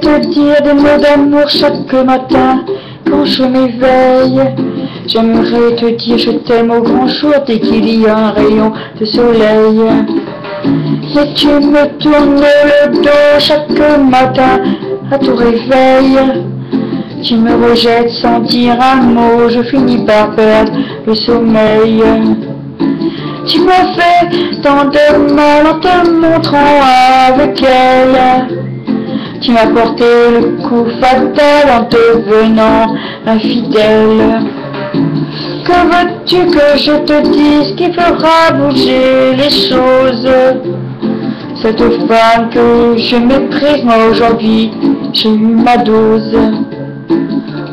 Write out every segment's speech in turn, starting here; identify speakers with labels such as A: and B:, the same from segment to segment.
A: te dire des mots d'amour chaque matin quand je m'éveille. J'aimerais te dire je t'aime au grand jour dès qu'il y a un rayon de soleil. Et tu me tournes le dos chaque matin à ton réveil. Tu me rejettes sans dire un mot, je finis par perdre le sommeil. Tu m'as fait tant de mal en te montrant avec elle. Tu m'as porté le coup fatal en devenant infidèle. Que veux-tu que je te dise qui fera bouger les choses? Cette femme que je méprise, moi aujourd'hui, j'ai eu ma dose.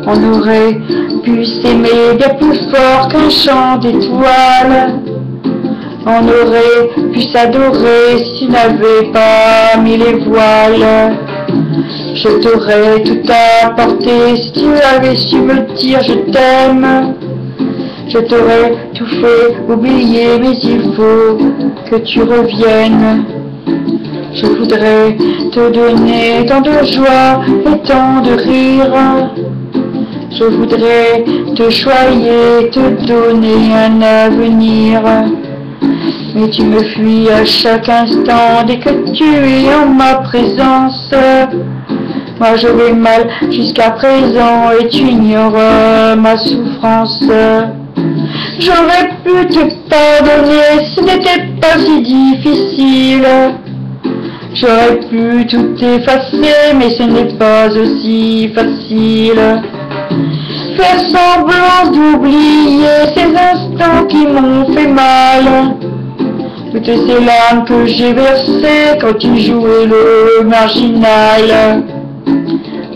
A: On aurait pu s'aimer bien plus fort qu'un chant d'étoiles. On aurait pu s'adorer si tu n'avais pas mis les voiles. Je t'aurais tout apporté si tu avais su me dire je t'aime. Je t'aurais tout fait oublier, mais il faut que tu reviennes. Je voudrais te donner tant de joie et tant de rire. Je voudrais te choyer, te donner un avenir. Mais tu me fuis à chaque instant dès que tu es en ma présence. Moi je vais mal jusqu'à présent et tu ignores ma souffrance. J'aurais pu te pardonner, ce n'était pas si difficile. J'aurais pu tout effacer, mais ce n'est pas aussi facile. Faire semblant d'oublier ces instants qui m'ont fait mal. Toutes ces larmes que j'ai versées quand tu jouais le marginal.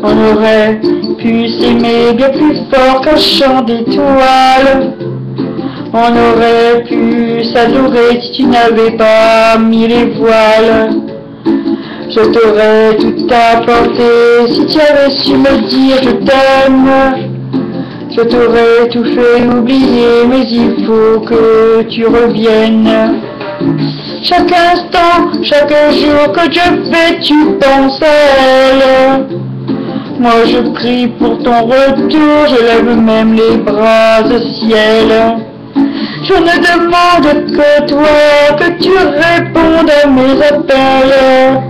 A: On aurait pu s'aimer bien plus fort qu'un chant d'étoiles. On aurait pu s'adorer si tu n'avais pas mis les voiles. Je t'aurais tout apporté si tu avais su me dire je t'aime. Je t'aurais tout fait oublier, mais il faut que tu reviennes. Chaque instant, chaque jour que je fais, tu penses à elle. Moi je prie pour ton retour, je lève même les bras au ciel. Je ne demande que toi, que tu répondes à mes appels.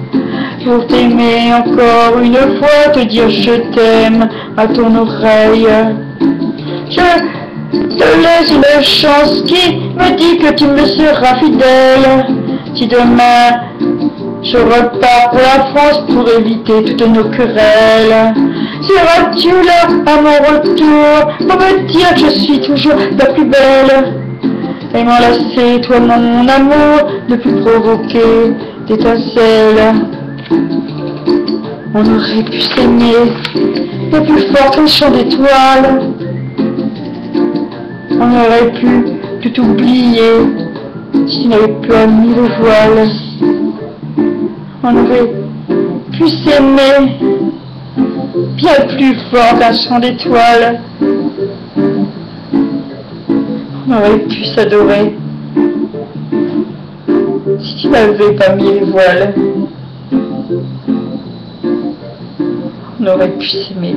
A: Pour t'aimer encore une fois, te dire je t'aime à ton oreille. Je te laisse une chance qui me dit que tu me seras fidèle. Si demain je repars pour la France pour éviter toutes nos querelles. Seras-tu là à mon retour pour me dire que je suis toujours la plus belle? Et m'enlacer, toi mon amour, ne plus provoquer d'étincelles. On aurait pu s'aimer, et plus fort qu'un chant d'étoiles. On aurait pu tout oublier si tu n'avais pas mis le voile. On aurait pu s'aimer bien plus fort qu'un chant d'étoiles. On aurait pu s'adorer si tu n'avais pas mis les voiles. On aurait pu s'aimer.